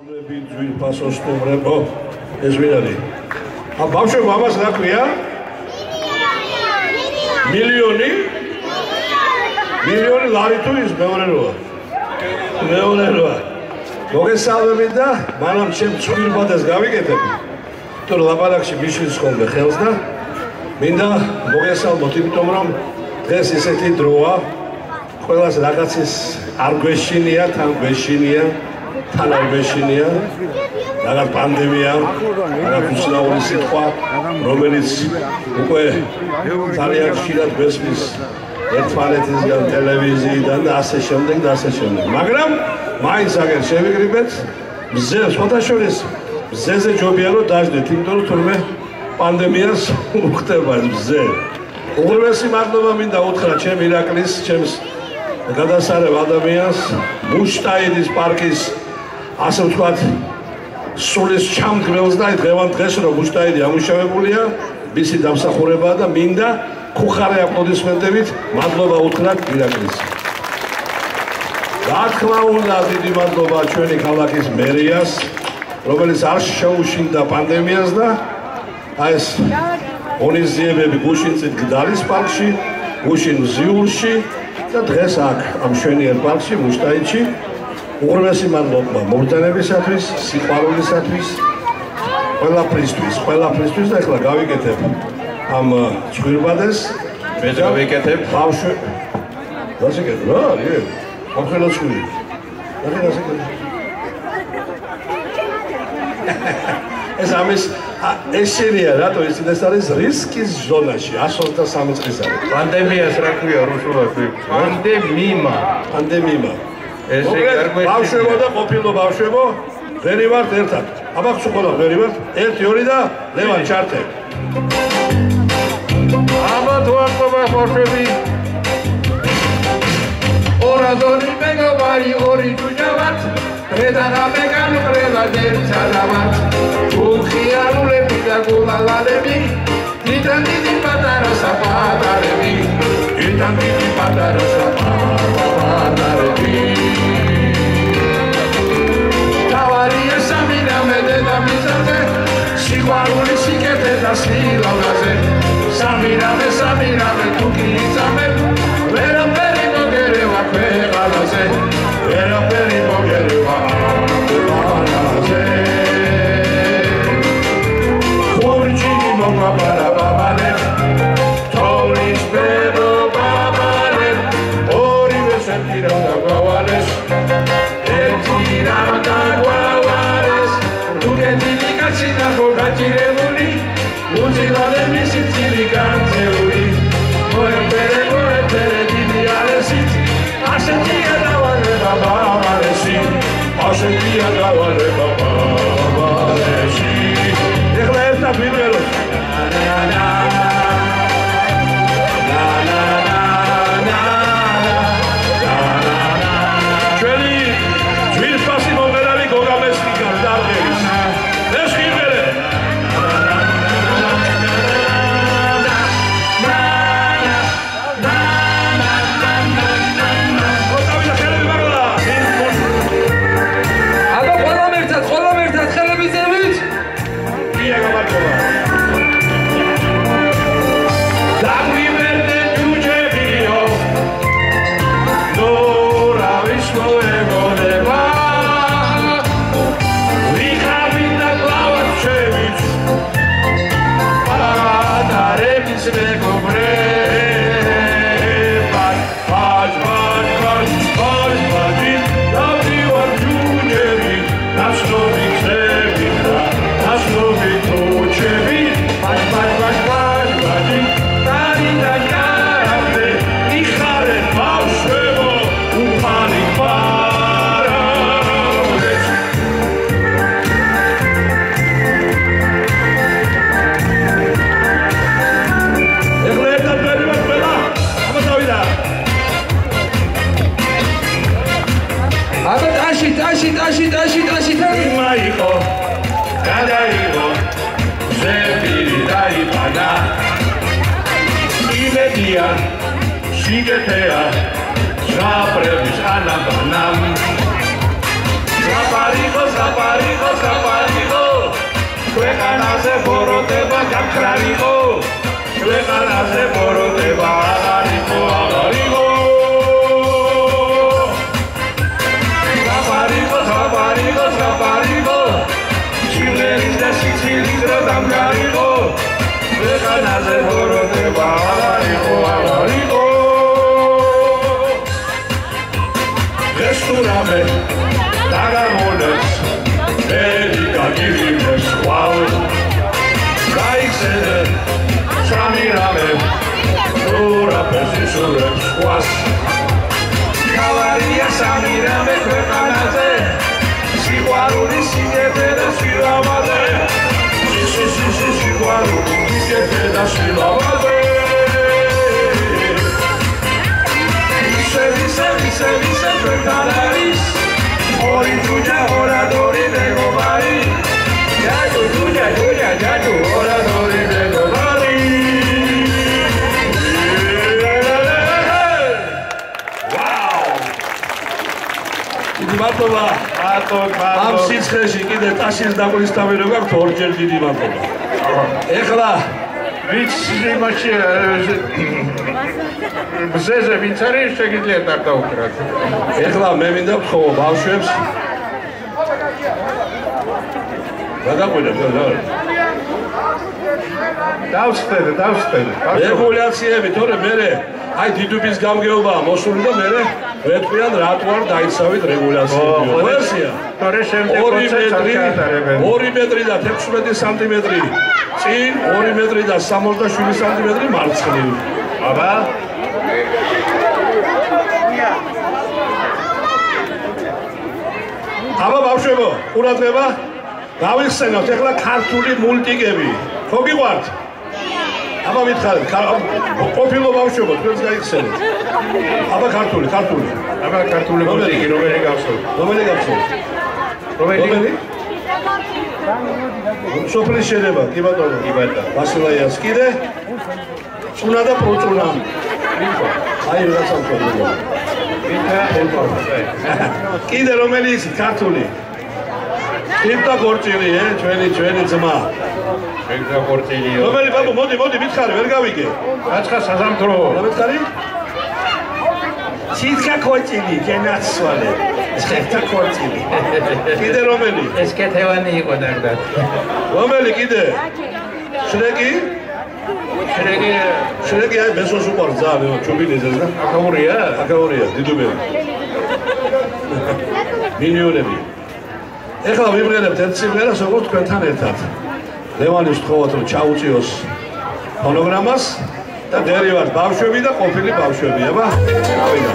ნები ძვირფასო სტუმრებო ეს ვინ არის? ა ბავშვო მამას რა ქვია? მილიონი? მილიონი ლარი თუ ის მეორე როა? მეორე როა. მოგესალმებით და მანამ ჩემ წვირბადას გავიკეთებ. თორე ლაპარაკში მიშლის ხოლმე ხელს და მინდა მოგესალმოთ იმიტომ რომ დღეს ისეთი დროა ყველას რაღაცის არ გვეშინია თან გვეშინია თან არ გვეშინია რაღაც პანდემია რაღაც უცნაური სიტყვა რომელიც უკვე ძალიან ხშირად გვესმის ერთმანეთისგან ტელევიზიიდან და ასე შემდეგ და ასე შემდეგ. მაგრამ მაინც აგერ შევიკრიბეთ მზე სხვადასხვა მზეზე ჯობია რომ დაждეთ იმიტომ რომ თურმე პანდემიას უხდება მზე. უღრმესი მადლობა მინდა უთხრა ჩემ ირაკლის ჩემს გადასარევ ადამიანს მუშტაიდის პარკის ასე ვთქვათ სულის ჩამდგმელს და დღევანდ დღეს რომ მუშტაიდი ამუშავებულია მისი დამსახურებაა და მინდა ხუხარე აპლოდისმენტებით მადლობა უთხრათ ირაკლის. რა თქმა უნდა დიდი მადლობა ჩვენი ქალაქის მერიას რომელიც არ შეუშინდა პანდემიას და აი ეს ონიზიებები გუშინ წინ გდალის პარკში გუშინ ზიურში და დღეს აქ ამ შვენიერ პარკში მუშტაიჩი უღრმესი მადლობა მორდანებისათვის, სიყვარულისათვის, ყველაფრისთვის, ყველაფრისთვის და ახლა გავიკეთებ ამ ცხვირბადეს. მე გავიკეთებ ბავშვი. გასიკეთე რა, ი? ოხელა ცხვირი. რა გასიკეთე? ეს ამის ეს შენია რატო ის ეს არის რისკის ზონაში 123 წლის არის პანდემიას რა ქვია რუსულად პანდემიმა პანდემიმა ესე კარგი ბავშვებო და ყოფილო ბავშვებო ვერი ვართ ერთად. აბა ხსუ ყველა ვერი ვართ. 1 2 და ლევან ჩარტე აბა ახლა ბავშვები ორადორი მეგობარი ორი ჯუჯა ვართ. ედარა მეგანი ყველა ერთად ვართ. უხიარულები და გულალალები. დიდან დიდი პატარა საპატარები დიდან დიდი პატარა საპატარები aurre shikete da siru lurrazen samirade samirade Zaparijo, zaparijo, zaparijo, juegan a ese foro, te va a cacrarijo, juegan te va რამე დაგამონებს ელი გაგირიმებს ვალ გაიხსენე სამი რამე ურა პესიშურებს ყვას. გავარია სამი რამე ქვეყანაზე სიყვარული სიგეთე და სილამაზე. სი სი სი სიყვარული სიგეთე და სილამაზე ისე ისე ქვეყანა არის ორი ჯუჯა ორადორი მეგობარი ჯაჯუ ჯუჯა ჯუჯა ჯაჯუ ორადორი მეგობარი მარტოვა მარტო ამ მარტო სიცხეში კიდე ტაშის დაკვრის თავი რო გაქვთ ორჯერ დიდი მარტოვა ეხლა ვიც იმაში ბზეზე ვინც არის შეგიძლიათ არ დაუკრათ. ეხლა მე მინდა ვთხოვო ბავშვებს. გადაყვინე რა დავსწრე დავსწრე რეგულაციები თორე მე აი დიდუბის გამგეობაა მოსული და მე ვეთქვიან რატო არ დაიცავით რეგულაციები. ვერსია თორე შემდეგ 2 პროცესს არ მეტრი გაატარებენ. 2 მეტრი და 16 სანტიმეტრი. წინ 2 მეტრი და 67 სანტიმეტრი მარცხნივ აბა აბა ბავშვებო ყურადღება? გავიხსენოთ ახლა ქართული მულტიკები. ხო გიყვართ? აბა მითხარით ყოფილო ბავშვებო თქვენს გაიხსენეთ. აბა ქართული ქართული. აბა ქართული მუსიკი რომელი გავსო რომელი რომელი? რომელი? სოფლის შედება კი ბატონო. კი ბატონო. ვასილაიას კიდე წუნა და პროწუნა აი რაღაცა თქვა ვითა კიდე რომელი ის ქართული? კიპტა გორჭილი ე ჩვენი ჩვენი ძმა. შეგდა პორტილიო რომელი ბაბუ მოდი მოდი მითხარი ვერ გავიგე. აცხა საზამთრო. რა მითხარი? ციტკა გორჭილი გენაცვალე ციტკა გორჭილი კიდე რომელი? ეს კეთევანი იყო დაგდად რომელი კიდე? შრეკი შეგე შრეკი აი მესოს უყარ ძალიან ჩუბინიზეს და აკაურია აკაურია დიდუბები მინიონები ეხლა ვიმღერებთ ერთ სიმღერას როგორც თქვენთან ერთად. ლევანის თხოვოთ რომ ჩაუწიოს ფონოგრამას და დერივათ ბავშვები და ყოფილი ბავშვები აბა გავიდა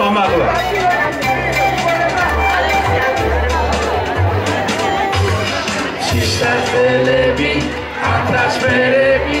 მამაღლა. სისტელები ათასფერები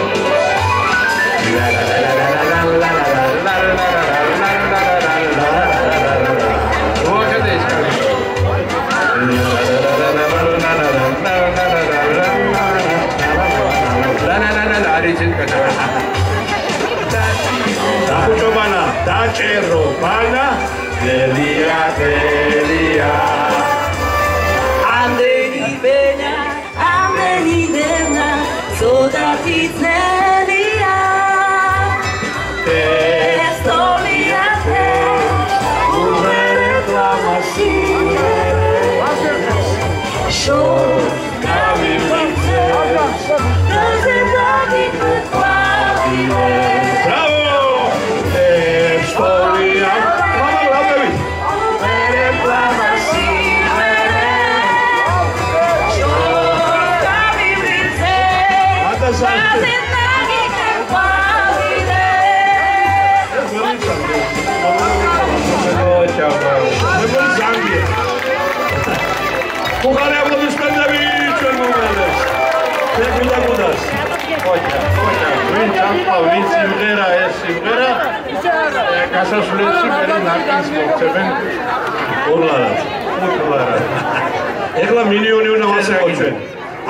noche romana de día სიმღერა გასასვლელში მე ნაკის მოწებენ ორლარად. უთლარა. ეხლა მინიონი უნდა ვასეყო ჩვენ.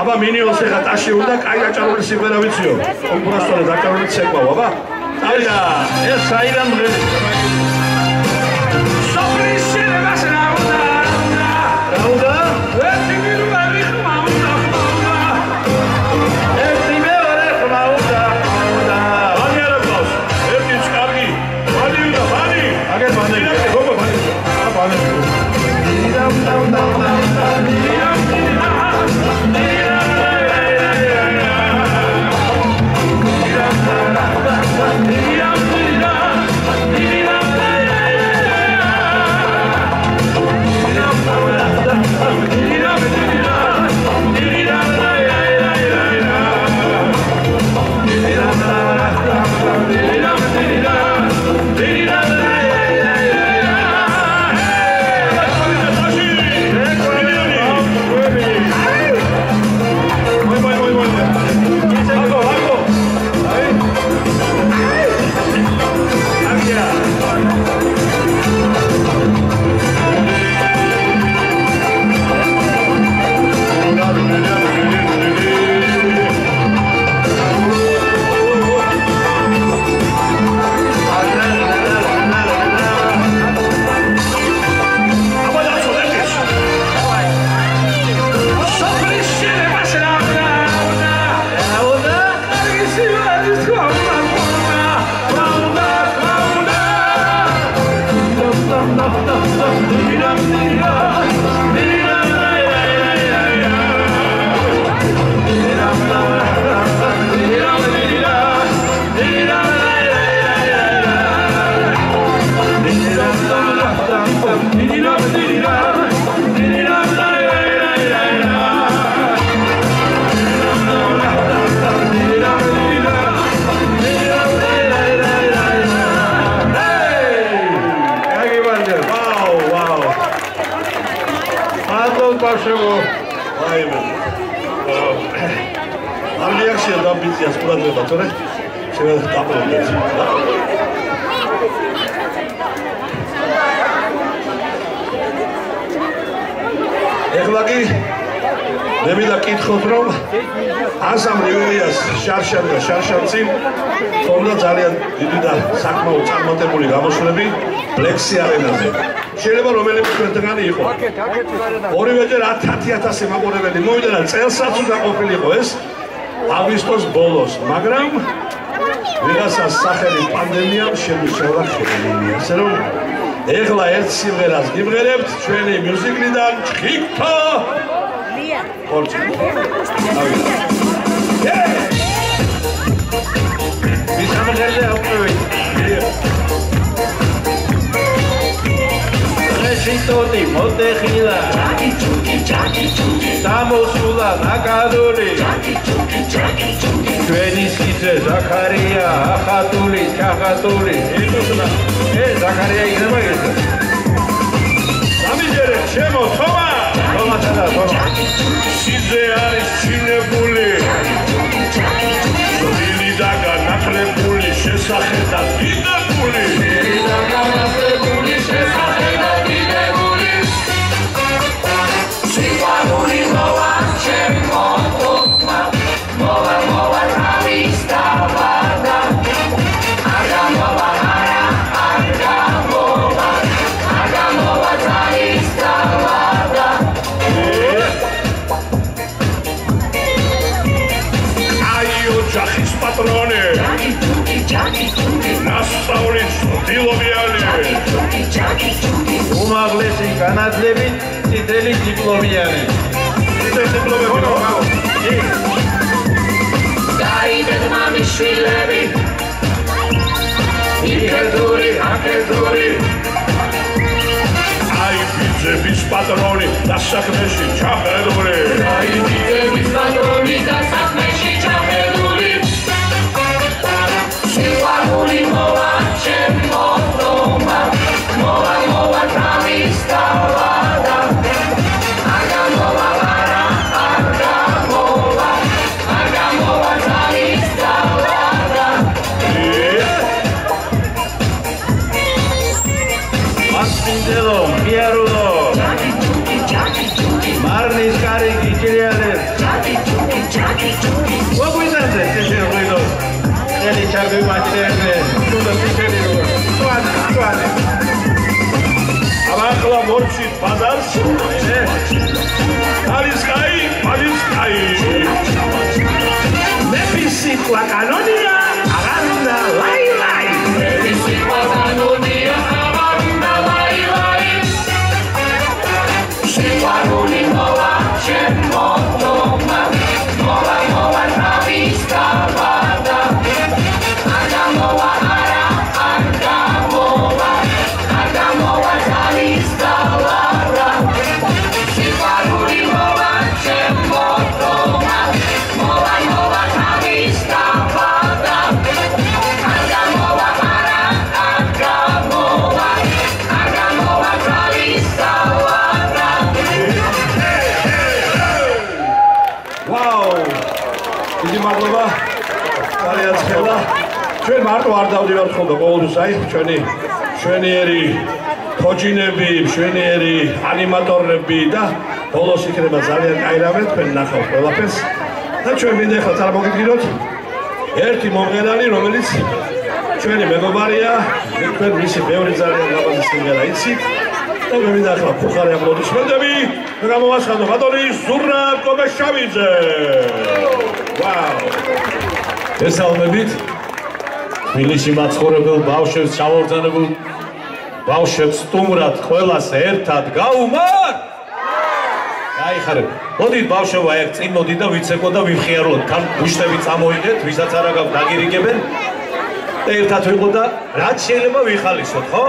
აბა მინიონს ეხლა ტაში უნდა კაი აჭარული სიმღერა ვიციო. კომპრასტორი დაჭარული ცეკვა, აბა. აია, ეს საიდან დღეს სოფლის შენებას რა ყურადღება, თორე შეიძლება დაპრობდეთ. ეხლა კი მე მინდა კითხოთ რომ ასამ რივერიას შარშან და შარშანცი თორდა ძალიან დიდი და საკმაოდ წარმატებული გამოსვლები ბლექსი არენაზე. შეიძლება რომელიმე ქვეყნგანი იყო? ორივეჯერ 10000 მაყურებელი. მოვიდა და წელსაც უნდა ყოფილიყო ეს აგვისტოს ბოლოს მაგრამ ვიღაცას სახელი პანდემიამ შემიშალა ხელმიანი ასე რომ ეხლა ერთ სიმღერას გიმღერებთ ჩვენი მიუზიკლიდან ჩხიკვთა ორჩი მისამღერზე აუყვევი. რეჟისორი მოდეხილა. ჯაკი ჯუკი ჯაკი ჯუკი. დამოსულა ნაკადული. ჯაკი ჯუკი ჯაკი ჯუკი. ჩვენი სიძე ზაქარია ახატული ჩახატული. ეთოსნა. ე ზაქარია იქნება ეს. ამიჯერე ჩემო თომა თომასა და თომა. სიძე არის ჩინებული ილი და განახლებული შესახედა დიდებული უმაღლესი განათლებით წითელი დიპლომიანი. ციტე დიპლომები მოყავ გაიდეთ მამის შვილები იქედური აქედური აი ბიძების პატრონი და საქმეში ჩახედული აი დიდების პატრონი და გიარულო მარნის კარი გიჭრიალებს მოგვიწევს ეს ღვინო. ელი ჩაგვიმაჩნიეს თუნდა ფიქერი რომ სვანე სვანე აბახლა მორჩი ბაზარში არის კაი არის კაი. მეფის სიტყვა კანონია აღარ უნდა ლაი არ დავდივართ ხოლმე ყოველთვის აი ჩვენი შვენიერი თოჯინები შვენიერი ანიმატორები და ბოლოს იქნება ძალიან რამე თქვენ ნახავთ ყველაფერს. და ჩვენ მინდა ახლა წარმოგიდგინოთ ერთი მომღერალი რომელიც ჩვენი მეგობარია თქვენ მისი ბევრი ძალიან ლამაზი სიმღერა იცით. და მე მინდა ახლა ფუხარი აპლოდისმენტები და გამოვაცხადო ბატონი ზურა კომეშავიძე ვაუ ესალმებით თბილისში მაცხოვრებელ ბავშვებს ჩამოვრძანებულ ბავშვებს სტუმრად ყველას ერთად გაუმარ! გაიხარებ. მოდით ბავშვებო აი წინ მოდით და ვიცეკო და ვიხიარულოთ. თან გუშტები წამოიღეთ ვისაც არა გაქვთ დაგირიგებენ და ერთად ვიყო და რაც შეიძლება ვიხალისოთ ხო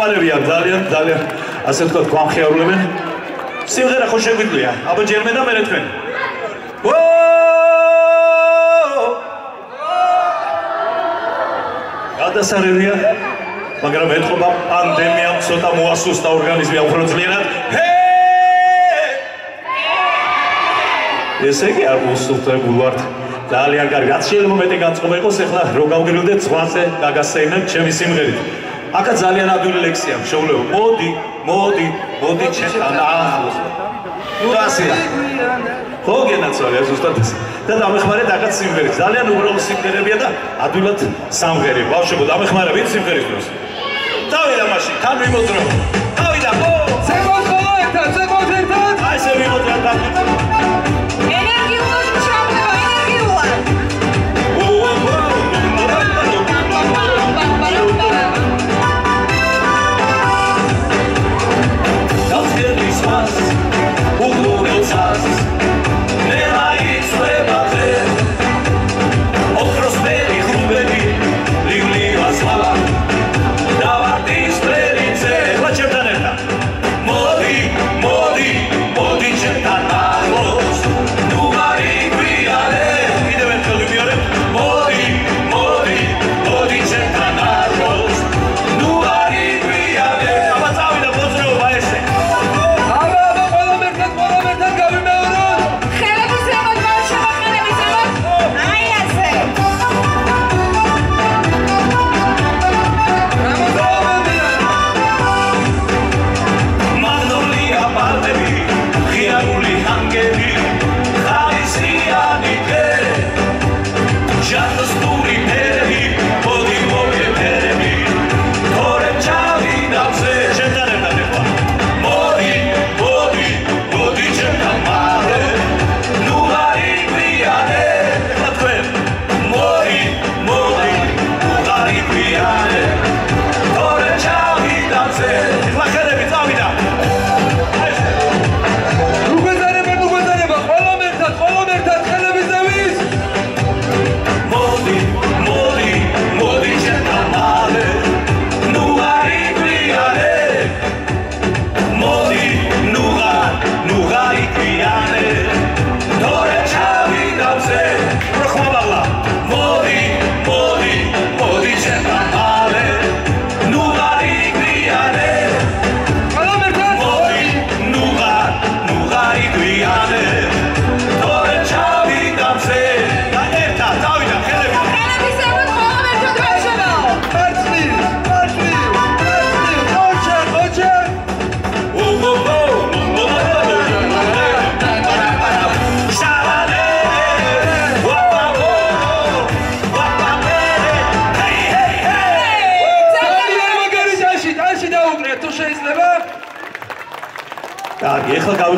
თუ შეიძლება ძალიან ძალიან. ასე ვთქვათ გვამხეარულებენ სიმღერა ხო შეგვიძლია? აბა ჯერმე და მერე თქვენ. გადასარევია მაგრამ ეთქობა პანდემიამ ცოტა მოასუსტა ორგანიზმი უფრო ძლიერად ესე იგი არ მოსულთებულ ვართ ძალიან კარგი. რაც შეიძლება მეტი განწყობა იყოს ეხლა რო გავგრილდეთ ზღვაზე გაგასეინებ ჩემი სიმღერით აკა ძალიან ადვილი ლექსია მშობლებო მოდი მოდი მოდი ჩემთან ახლოს ნუ ასია ხო გენაცვალე ზუსტად ეს და დამეხმარე დაგაც სიმღერით ძალიან უბრალო სიმღერებია და ადვილად სამღერი ბავშვებო დამეხმარე ვინ სიმღერის დროს? დავიდა მაშინ თან ვიმოძრო დავიდა ო ზემოთ ხოლო ერთად ზემოთ ერთად აი ესე ვიმოძრო თან კარგი, ეხლა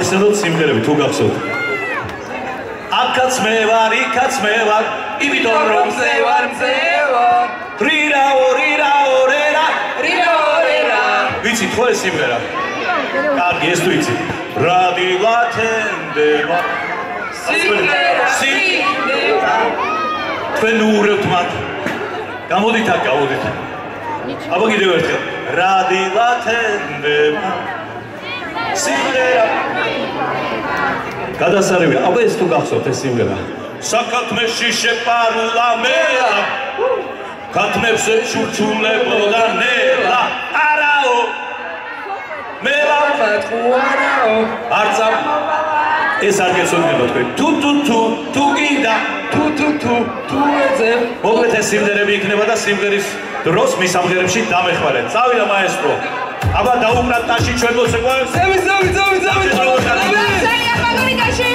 გავიხსენოთ სიმღერები, თუ გახსოვთ. აკაც მე ვარ, იკაც მე ვარ, იმიტომ რომ ზე ვარ, ზე ვარ. რირა, რირა, რერა, რირა, რერა. ვიცი ხო ეს სიმღერა? კარგი, ეს თუ იცი. რადი ლათენდება. სიმღერა, სიმღერა. თქვენ უურევთ მათ. გამოდით აქ, გამოდით. აბა კიდევ ერთხელ. რადი ლათენდება. სიმღერა გადასარევია. აბა ეს თუ გახსოვთ ეს სიმღერა. საქართველოში შეპარლამენტა ქათმებზე ჩურჩულებოდა ნელა არაო მე ვამატყუარაო არცა ეს არ გეცოდინებო თქვენ თუ თუ თუ თუ გინდა თუ თუ თუ თუ ეძე. მოგეთ ეს სიმღერები იქნება და სიმღერის დროს მის ამღერებში დამეხმარეთ წავიდა მაესტრო აბა დაუბრათ ტაში ჩვენ მოსეყვარს ზევი ზევი ზევი ზევი ძალიან ხალხური ტაში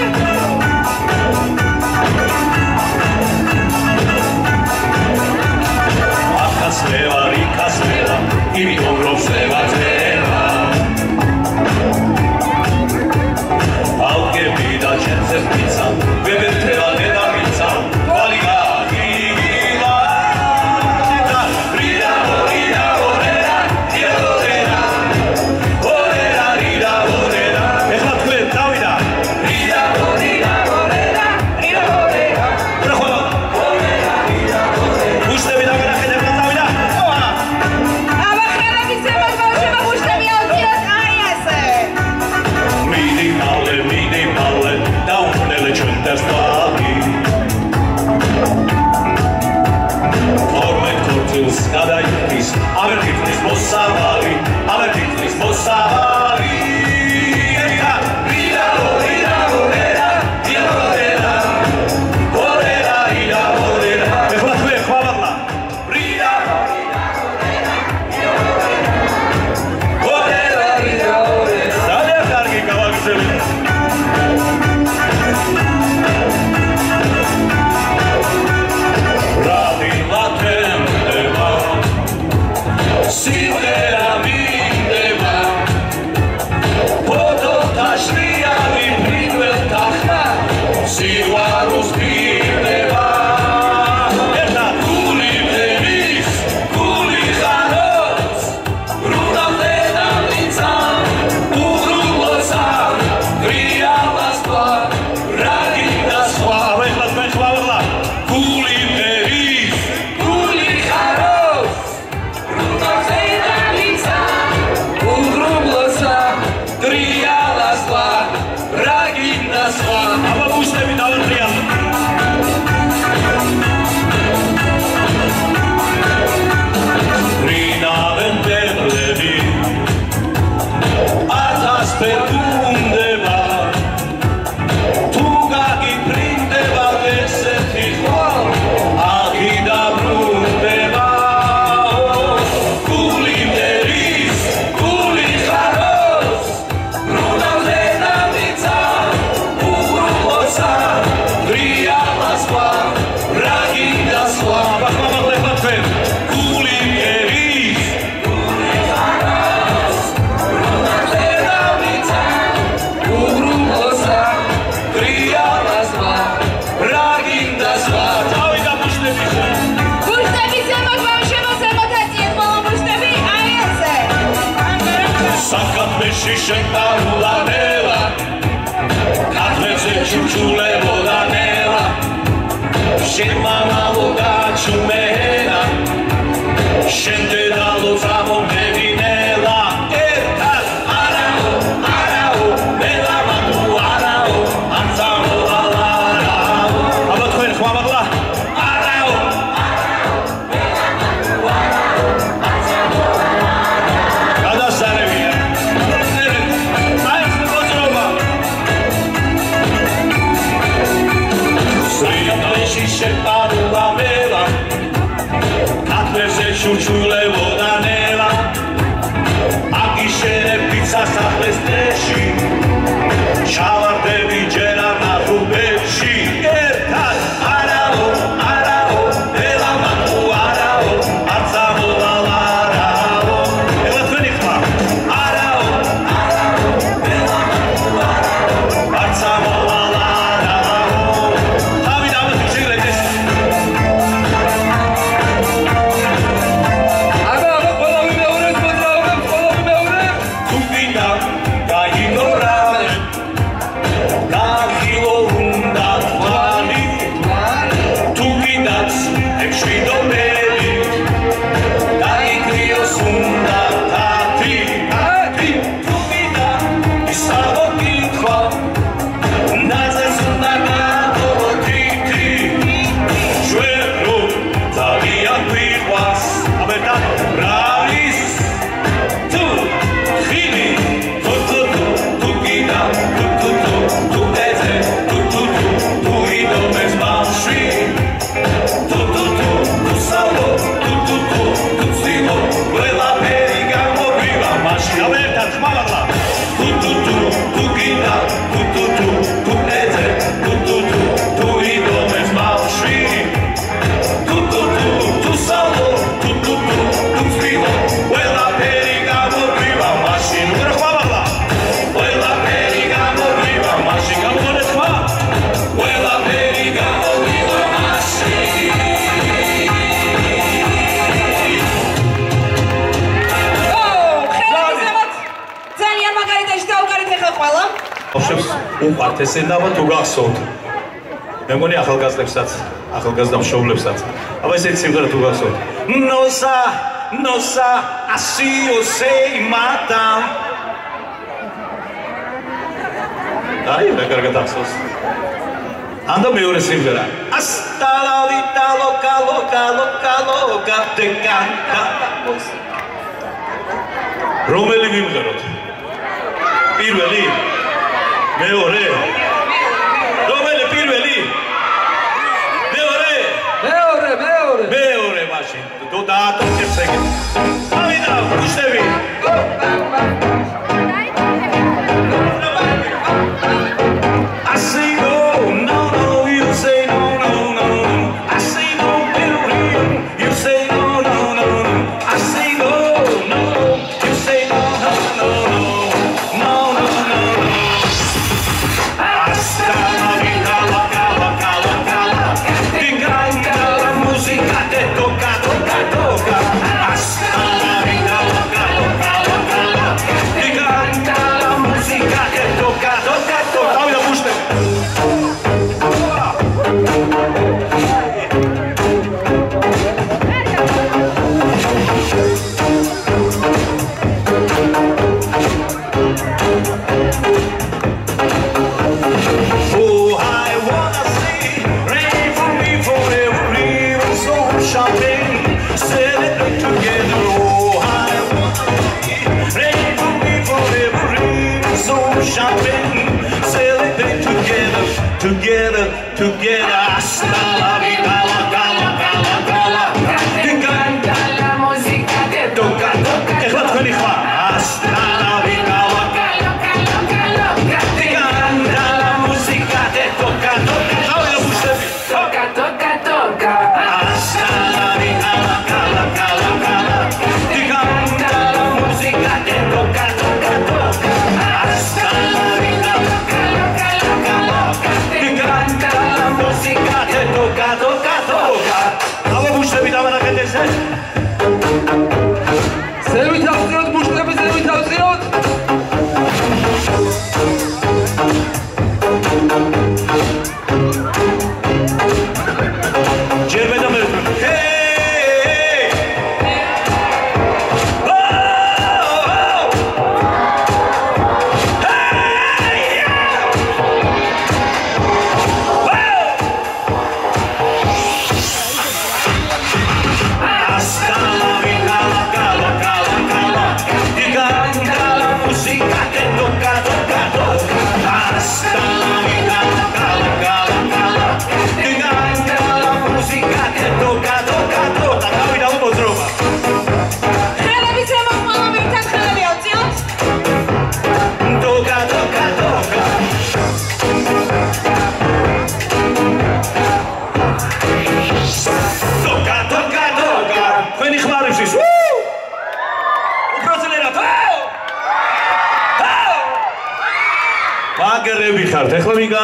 ახას მე ვარ იქას მე ვარ იმიტომ Shenton. გახსენდავა თუ გახსოვთ. მე მგონი ახალგაზრდებსაც, ახალგაზრდა მშობლებსაც. აბა ესეთი სიმღერა თუ გახსოვთ. ნოსა, ნოსა, ასიო სეი მატამ. აი, რა კარგად ახსოვს. ან და მეორე სიმღერა. ასტალავი ტალო კალო კალო კალო გაბდეკან კალოს. რომელი ვიმღეროთ? პირველი? მეორე?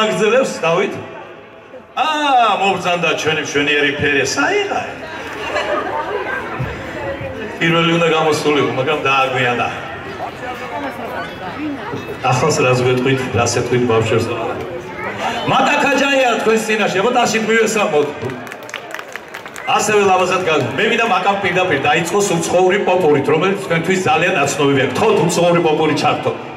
გააგრძელებს დავით? აა, მობრძანდა ჩვენი მშვენიერი ფერე, საიღაე. პირველი უნდა გამოსულიყო, მაგრამ დააგვიანა. ახლაც რას გვეტყვით, რას ეთქვით ბავშვებს? მატაკაჯაია თქვენს წინაშე, აბა დაშით მივესამოთ. ასევე ლავაზად გაგ. მე ვიდა მაკამ პირდაპირ დაიწყოს უცხოური პოპურით, რომელიც თქვენთვის ძალიან აცნობილია. გთხოვთ უცხოური პოპური ჩართო.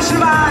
是十吧。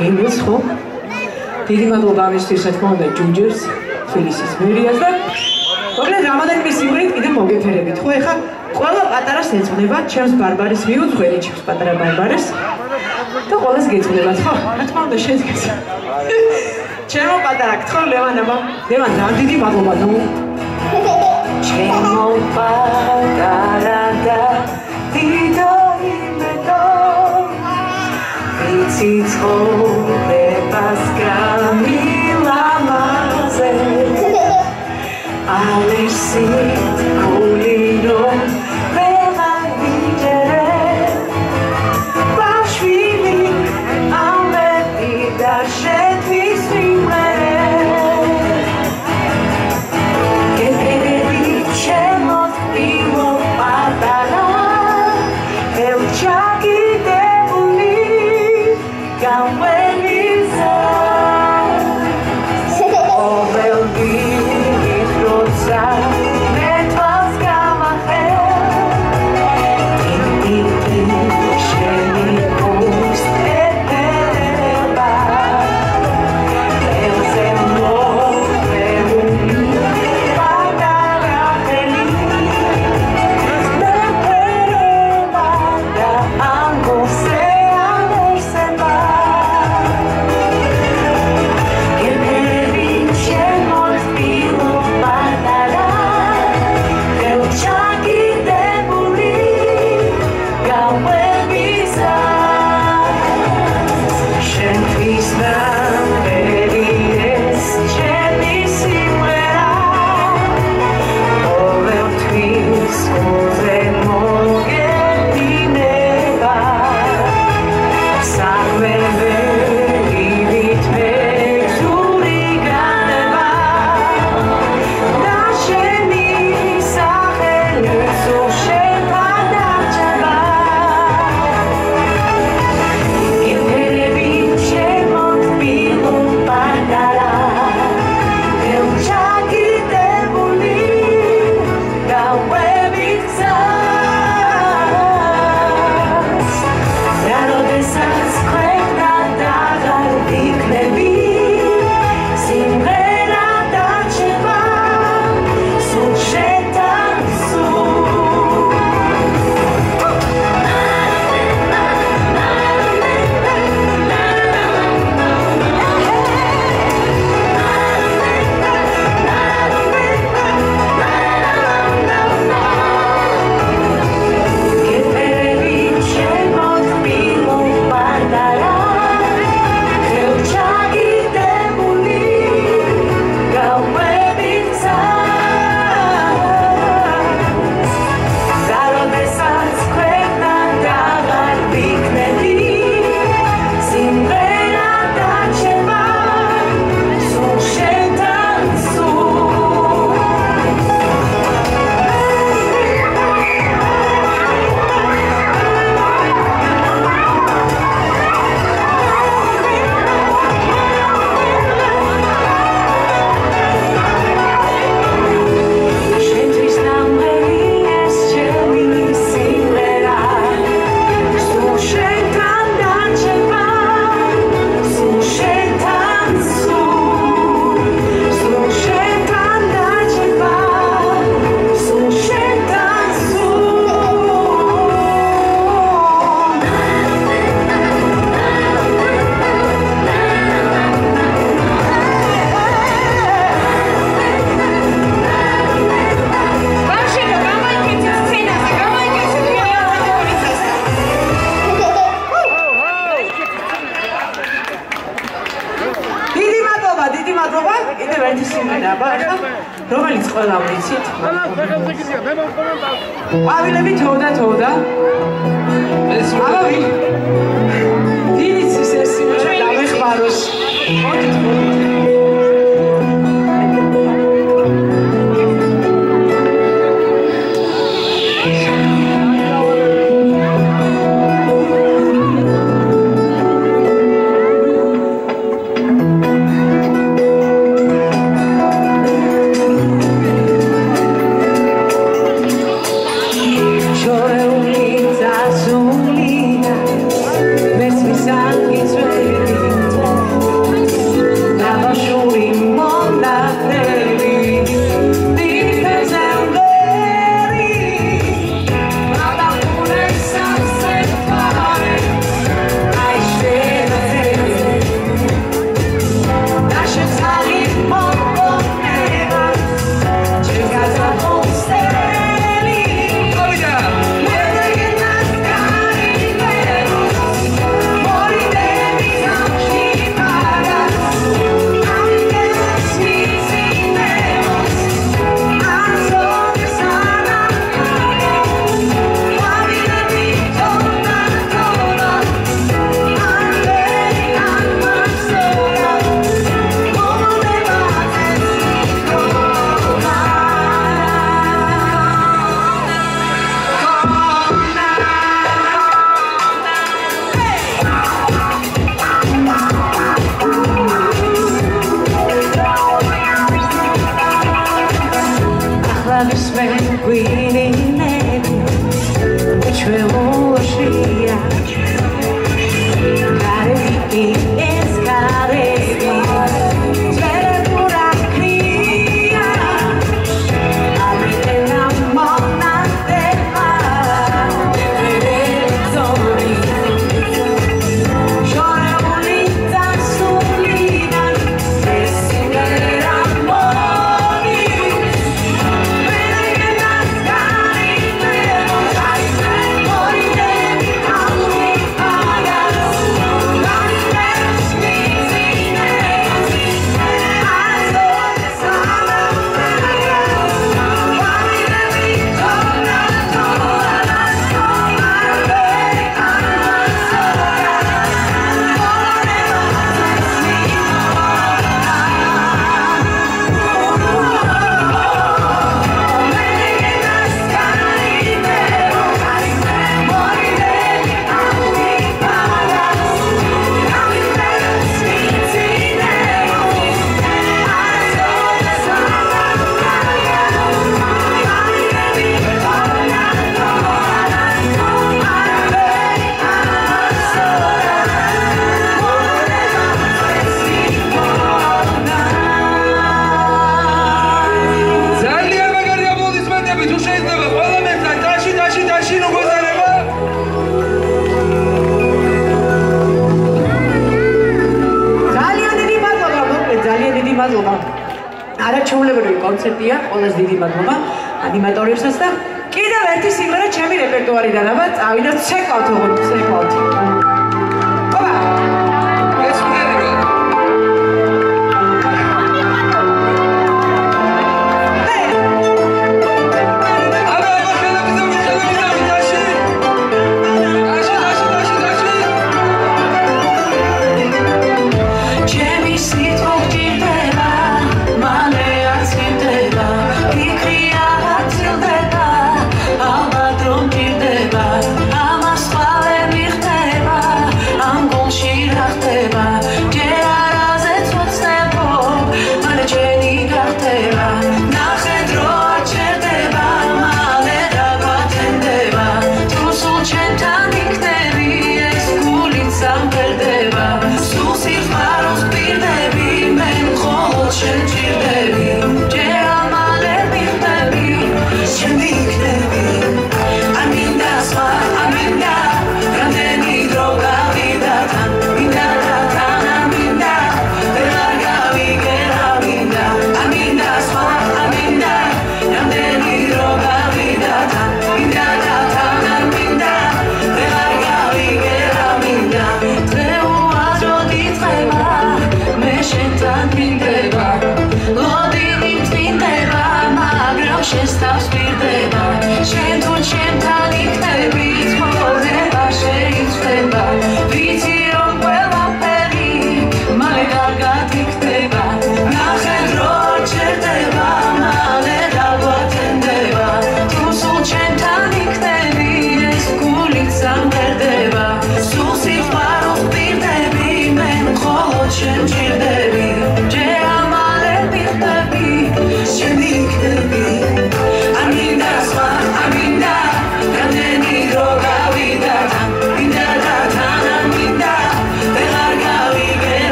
გინდეს ხო? დიდი მადლობა ამისთვის რა თქმა უნდა ჯუნჯერს, თბილისის მერიას და მოკლედ რამოდენიმე სიმღერით კიდე მოგეფერებით ხო? ეხლა ყველა პატარას ეძღვნება ჩემს ბარბარის მიუძღვენი ჩემს პატარა ბარბარეს და ყველას გეძვნებათ ხო? რა თქმა უნდა შედგეს. ჩემო პატარა გთხოვ ლევან აბა, ლევან რა დიდი მადლობა ნუ ჩემო პატარა და დიდო იმედო ვიცი ცხოვრ see.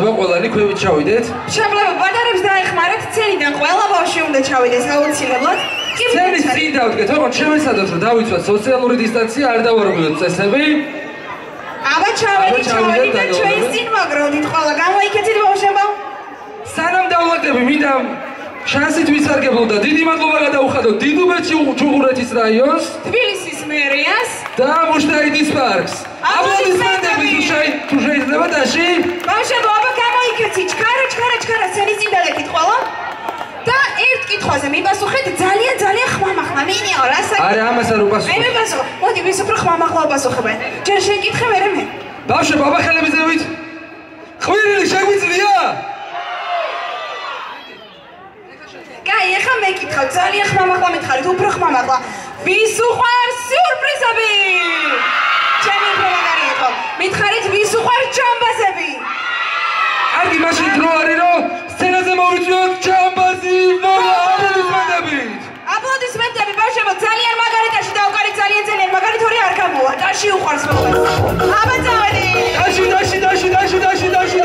შეიძლება ყველანი ქვევით ჩავიდეთ. შაბლებო, ბატონებს დაეხმარეთ, ცენიდან ყველა ბავშვი უნდა ჩავიდეს აუცილებლად. ცელის წინ დავდგეთ, თორემ შემეცადოთ რომ დავიცვათ სოციალური დისტანცია, არ დავარღვიოთ წესები. აბა ჩავედით, ჩავედით, და ჩვენს წინ მოგროვდით ყველა. გამოიქეთით ბავშვებო. სანამ დავლაგდები, მინდა შანსით ვისარგებლო და დიდი მადლობა გადაუხადოთ დიდუბეთში ჩუღურეთის რაიონს. და მუშტაიდის პარკს. აპლოდისმენტები თუ შეი- თუ შეიძლება დაში. ბავშვებო, აბა გამოიქეთით, ჩქარა, ჩქარა, ჩქარა, ცელის წინ დაგეკით ყველა. და ერთ კითხვაზე მიპასუხეთ ძალიან ძალიან ხმამახლა. მინიო, რა საკითხი? არა, ამას არ უპასუხო. მე მიპასუხო. მოდი, ვის უფრო ხმამახლა უპასუხებენ. ჯერ შეკითხე, მერე მე. ბავშვებო, აბა ხელები ზევით. ხვირილი შეგვიძლია? კაი, ეხლა მეკითხავ, ძალიან ხმამახლა მითხარით, უფრო ხმამახლა. ვის უყვარს სიურპრიზები? ჩემი უფრო მაგარი იყო. მითხარით, ვის უყვარს ჯამბაზები? კარგი, მაშინ დრო არის რომ სცენაზე მოვიწვიოთ ჩამბაზი ნოლა აპლოდისმენტებით. აპლოდისმენტები ბავშვებო, ძალიან მაგარიტაში დავკარი, ძალიან ძალიან მაგარი თორე არ გამოვა. დაში უყვარს მოყვარს. აბა წავედი. დაში, დაში, დაში, დაში, დაში, დაში,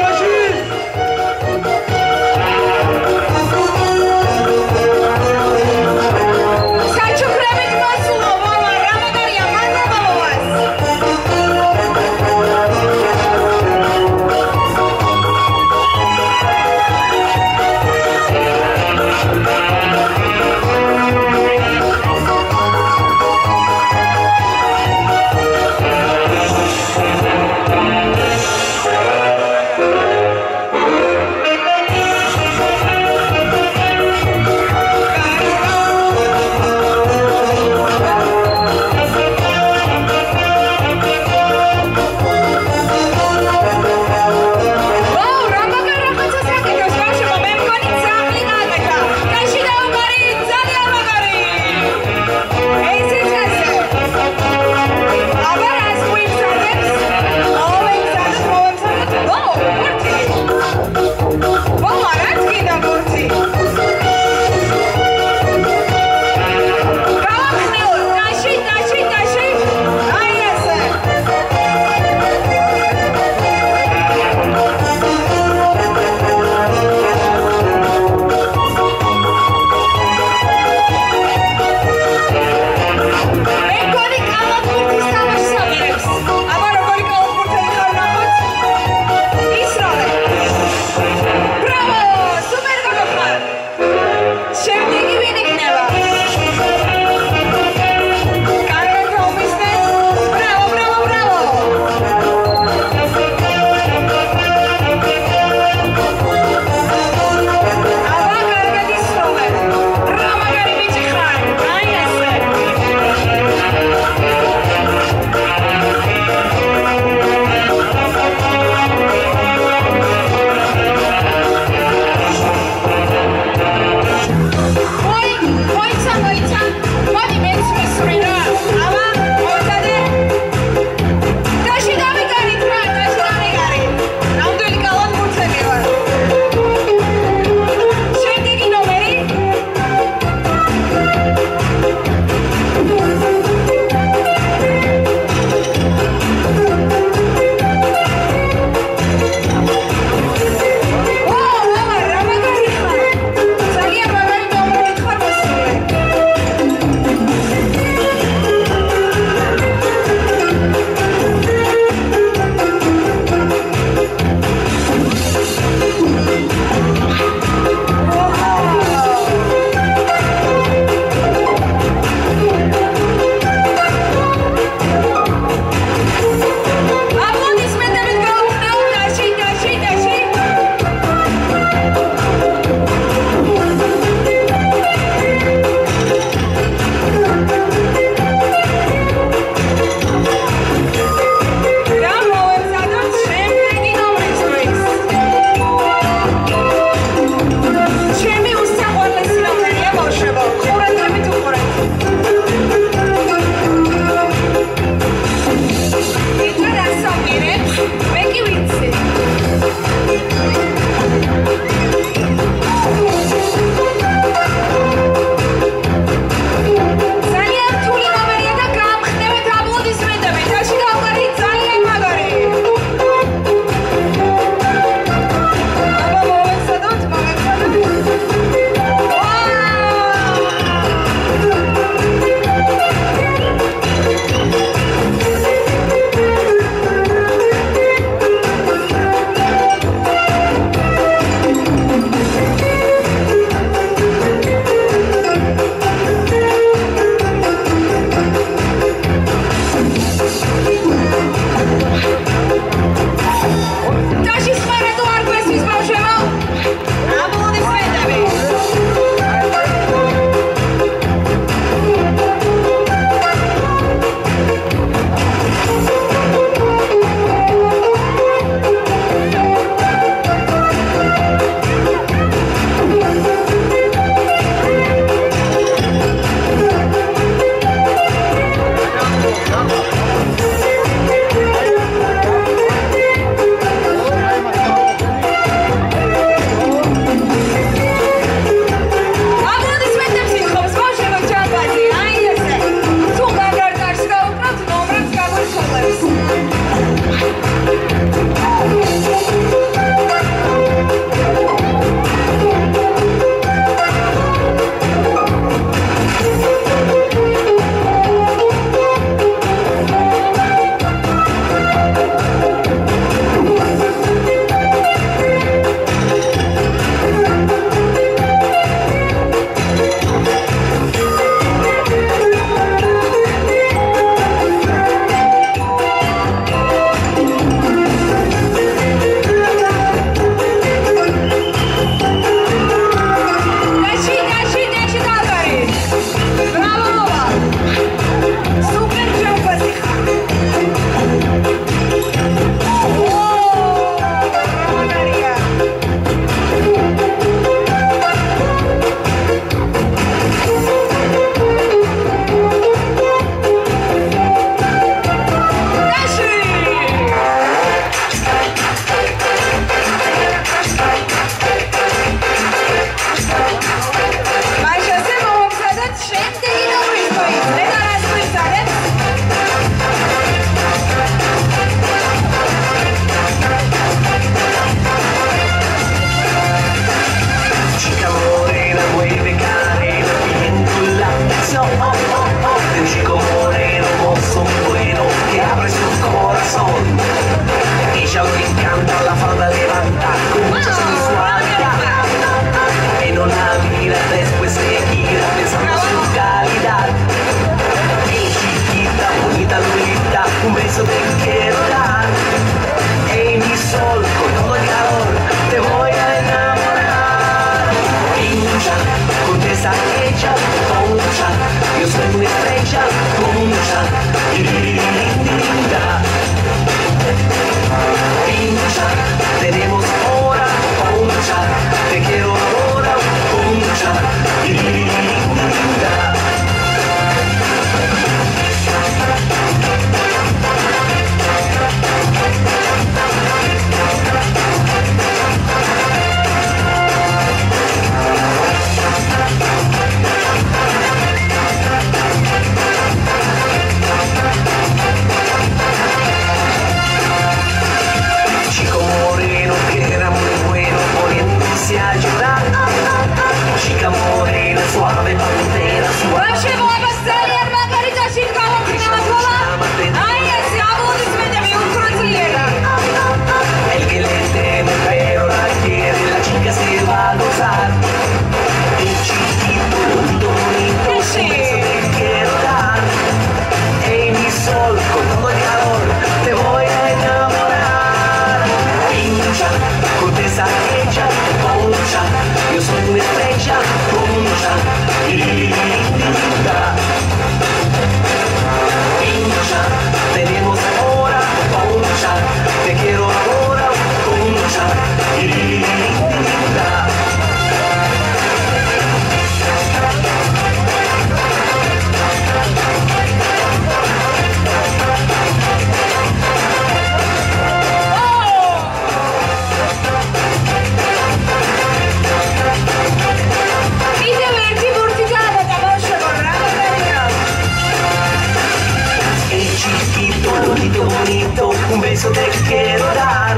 hizo te quiero dar.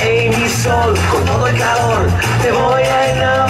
Ey, mi sol, con todo el calor, te voy a enamorar.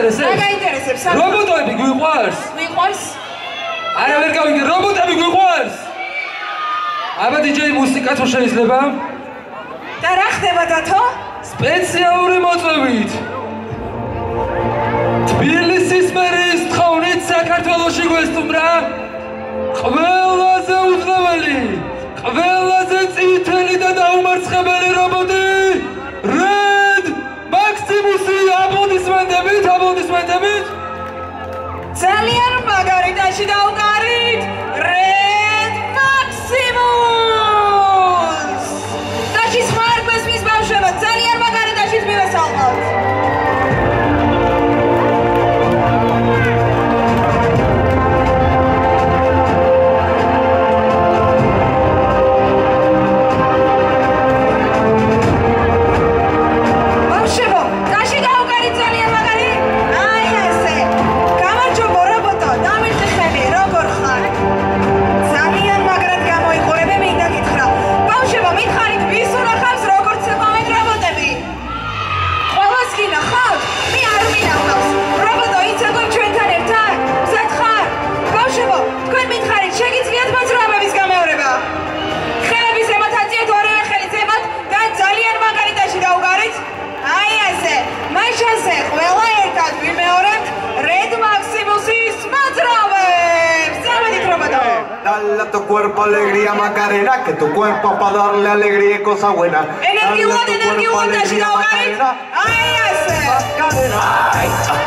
გაინტერესებს? რა გაინტერესებს? რა- რობოტები გვიყვარს? მიყვარს? არა ვერ გავიგე, რობოტები გვიყვარს? აბა დიჯეი მუსიკა თუ შეიძლება? და რა ხდება დათო? სპეციალური მოწვევით. თბილისის მერის თხოვნით საქართველოში გვესტუმრა ყველაზე უძლებელი, ყველაზე წითელი და დაუმარცხებელი რობოტი Red Maximus-ი აპლოდისმენტებით, აპლოდისმენტებით. ძალიან მაგარი დაში დავკარით Red pa' alegría Macarena, que tu cuerpo pa' darle alegría y cosas buenas. Energy One, Energy One, that you know, Macarena.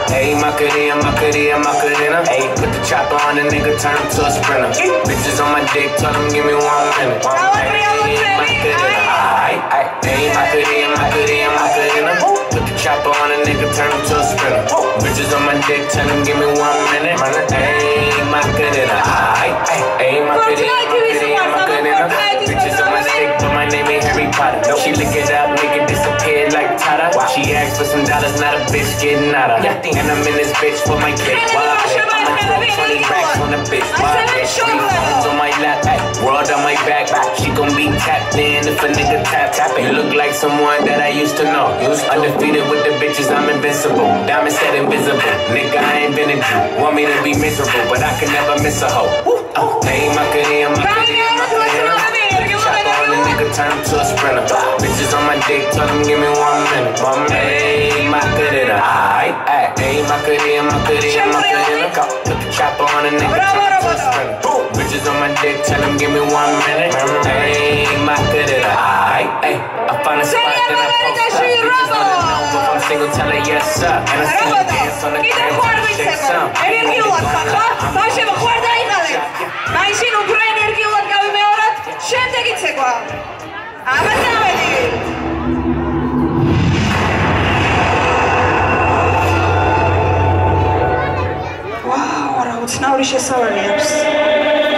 Hey, Macarena, Macarena, Macarena. Hey, put the chopper on the nigga, turn him to a sprinter. Bitches on my dick, tell him give me one minute. One minute. Macarena, ay, ay. Hey, Macarena, Macarena, Macarena. Oh. Chopper on a nigga, turn him to a sprinter. Bitches on my dick, tell him give me one minute. Hey, Macarena. Ay, ay, hey, Macarena, Macarena, Macarena. Bitches on my stick, but my name ain't Harry Potter. No, she lick it up, make it disappear like Tata. She asked for some dollars, not a bitch getting out of. And I'm in this bitch for my cake. Why? I'ma throw 20 racks on the bitch. Why? Three phones on my lap, ay, world on my back. She gon' be tapped in if a nigga tap tap it. You look like someone that I used to know. Used Undefeated with the bitches, I'm invincible. Diamond said invisible. Nigga, I ain't been a Jew. Want me to be miserable, but I can never miss a hoe. Oh, hey, my goodie, my goodie, my goodie a nigga turn to a sprinter. Bitches on my dick, tell them give me one minute. My man, my carrera. Ay, ay, ay, my carrera, my carrera, my carrera. Put the chopper on a nigga, turn to a sprinter. Boom. Bitches on my dick, tell them give me one minute. My my carrera. Ay, ay, I find a spot that I post up. Bitches on the number, I'm single, tell her yes, sir. And I see you dance on the gram, shake some. Один миллион, пошла, вообще выхода и дали. Найди, ну, правильно. შემდეგი ცეკვა. აბა დავედი. ვაუ, რა უცნაური შესავალი აქვს.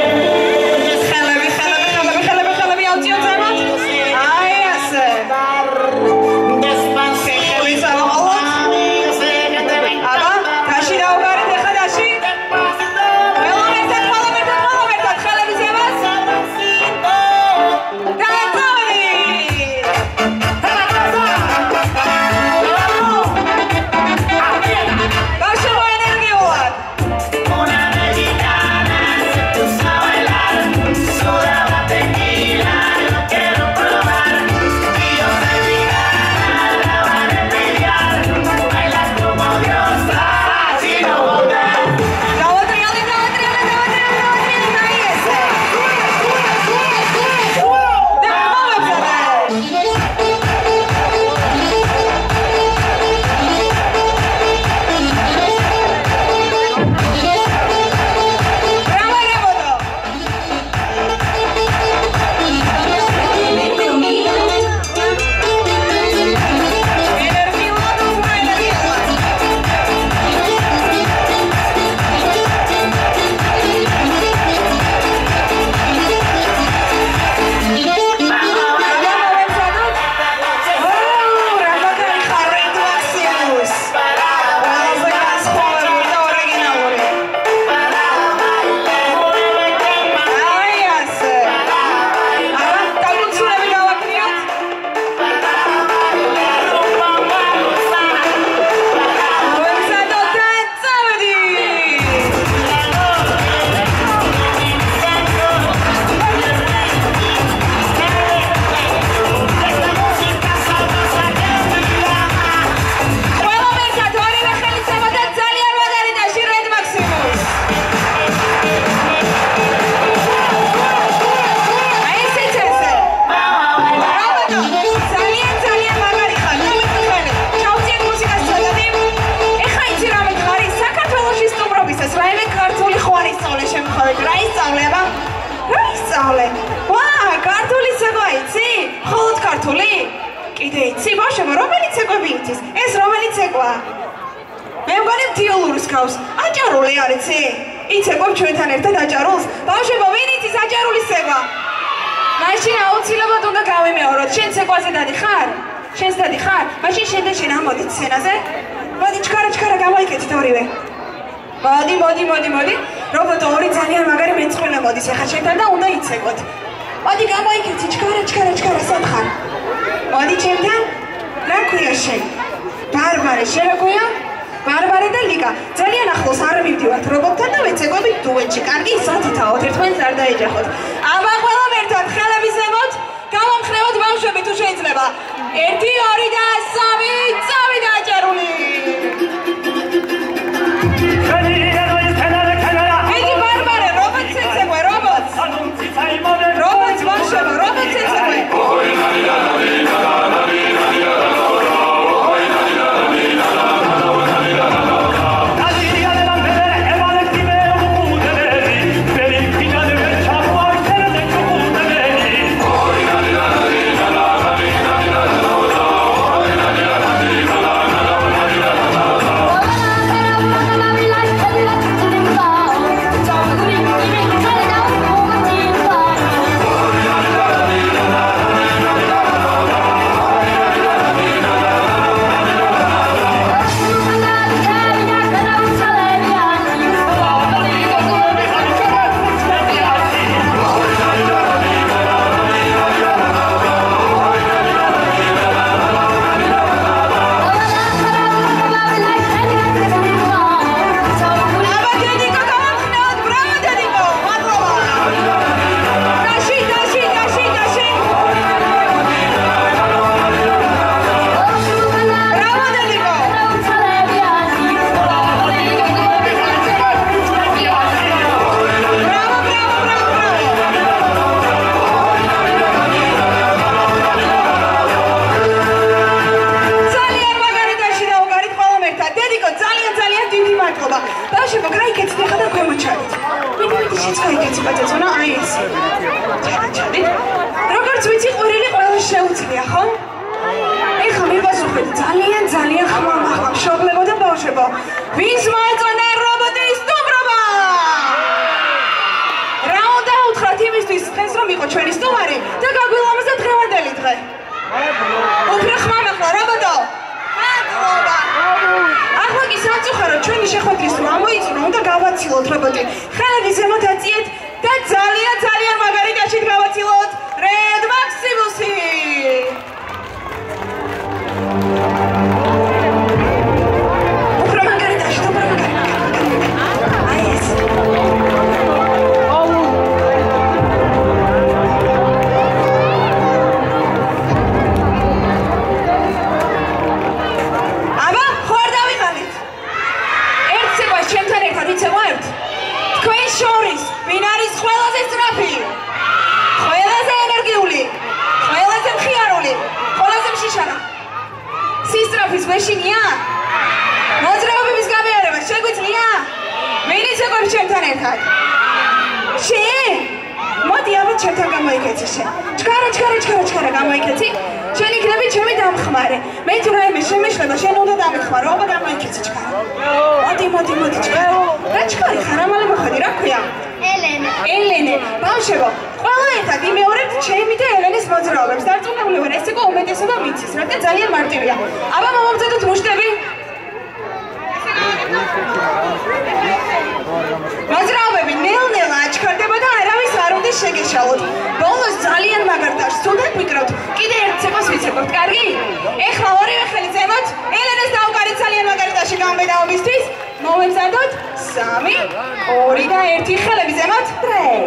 cichele, mi zemat? Trei,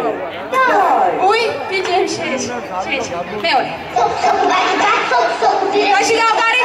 doi... Ui, Meu. șeș, șeș, meule. Soc, soco, baricat, soc, soc, vine... Eu și la care?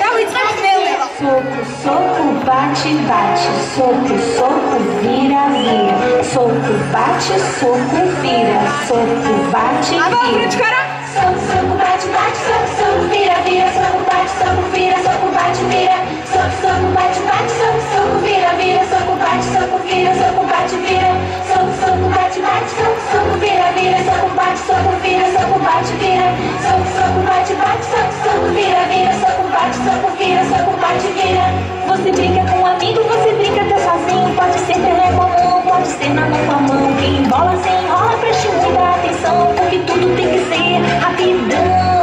Da, uitați, meu. Soco, soco, bate, bate, soco, soco, vira, vira, soco, bate, soco, vira, soco, bate, vira. Agora, frente, cara. Soco, soco, bate, bate, soco, soco, vira, vira, soco, bate, soco, vira, soco, bate, vira soco, soco, bate, bate, soco, soco, vira, vira, soco, bate, soco, vira, soco, bate, vira, soco, soco, bate, bate, soco, soco, vira, vira, soco, bate, soco, vira, soco, bate, vira, soco, soco, bate, bate, soco, soco, vira, vira, soco, bate, soco, vira, soco, bate, vira. Você brinca com um amigo, você brinca até sozinho, pode ser pelé com a mão, pode ser na mão com a mão, quem bola sem enrola, preste muita atenção, porque tudo tem que ser rapidão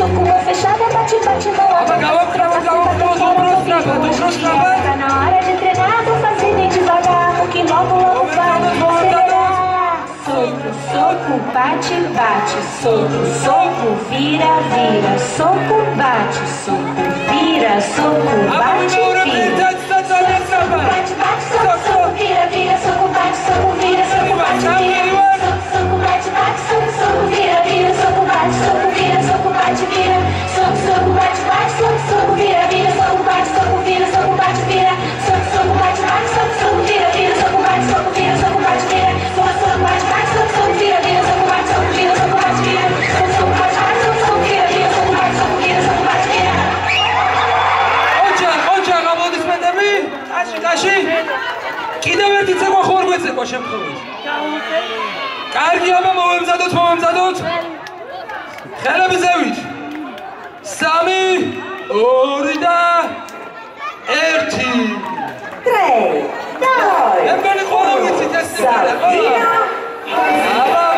soco com uma fechada, bate, bate, não abre. Vamos, vamos, vamos, vamos, vamos, vamos, vamos, vamos, Tá na hora de treinar, vou fazer bem devagar, porque logo, logo vai acelerar. Soco, soco, bate, bate, soco, soco, vira, vira, soco, bate, soco, vira, soco, bate, vira. Soco, bate, bate, soco, soco, vira, vira, soco, bate, soco, vira, soco, bate, vira. Soco, soco, bate, bate, soco, vira, vira, soco, bate, soco, კიდევ ერთი ცეკვა ხო არ გვეცეკვა შემთხვევაში. კარგი აბა მოვემზადოთ მოვემზადოთ ხელები ზევით! სამი ორი და ერთი. ტრეი და ემბელი ხოლმე ვიცით ეს სიმღერა ხო? აბა.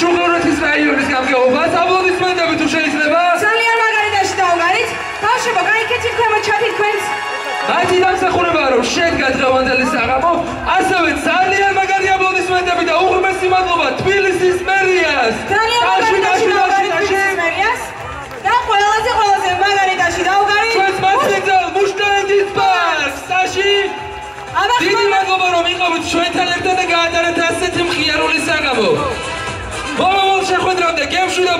ჩუღურეთის რაიონის გამგეობას. აპლოდისმენტები თუ შეიძლება. ძალიან მაგარი დაში დავგარით. ბავშვებო, გაიქეცით ქვემოთ ჩათით თქვენს მათი დამსახურებაა რომ შედგა დღევანდელი საღამო, ასევე ძალიან მაგარი აპლოდისმენტები და უღრმესი მადლობა თბილისის მერიას. ძალიან მაგარი დაში. თბილისის მერიას. და ყველაზე ყველაზე მაგარი დაში დავგარით. ჩვენს მასპინძელ მუშტაენდის პარკს, დაში. აბა დიდი მადლობა რომ იყავით ჩვენთან ერთად და გაატარეთ ასეთი მხიარული საღამო. Vamos a Juan Grande, ¿quién fue la